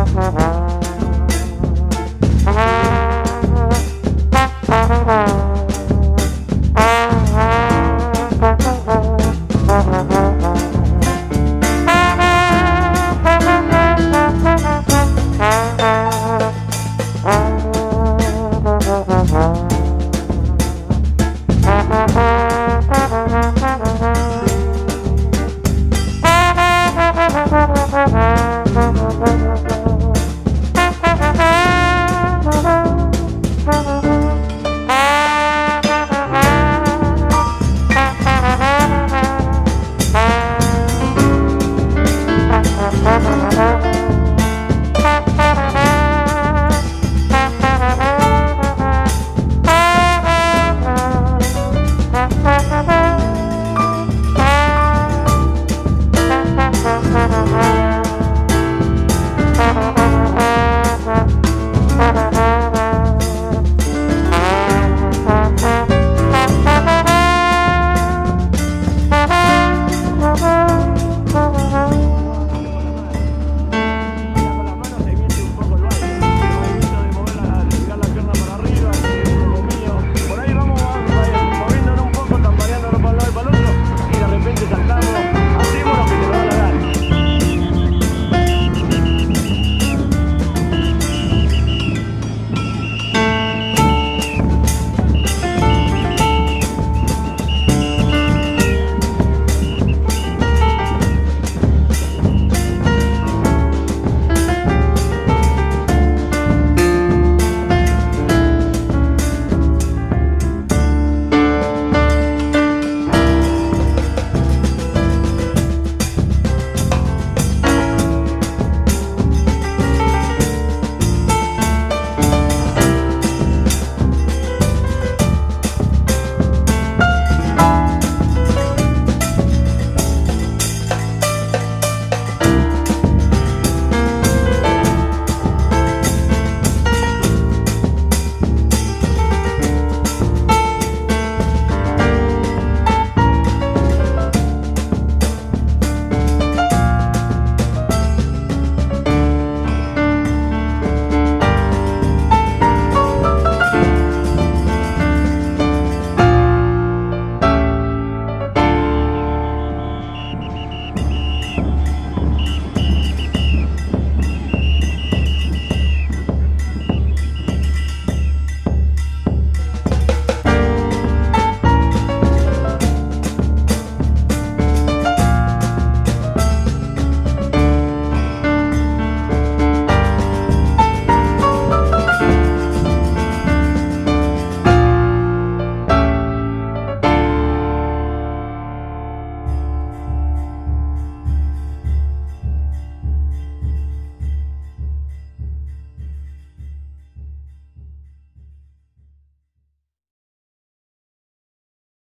Mm-hmm.